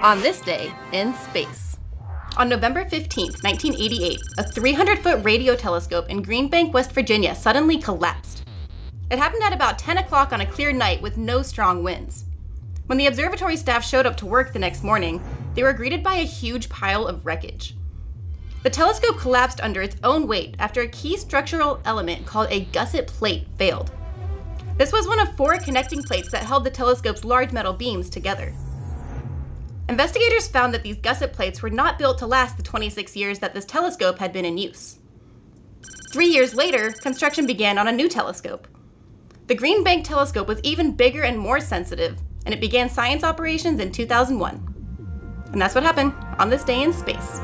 On this day in space. On November 15, 1988, a 300 foot radio telescope in Green Bank, West Virginia suddenly collapsed. It happened at about 10 o'clock on a clear night with no strong winds. When the observatory staff showed up to work the next morning, they were greeted by a huge pile of wreckage. The telescope collapsed under its own weight after a key structural element called a gusset plate failed. This was one of four connecting plates that held the telescope's large metal beams together. Investigators found that these gusset plates were not built to last the 26 years that this telescope had been in use. Three years later, construction began on a new telescope. The Green Bank telescope was even bigger and more sensitive, and it began science operations in 2001. And that's what happened on this day in space.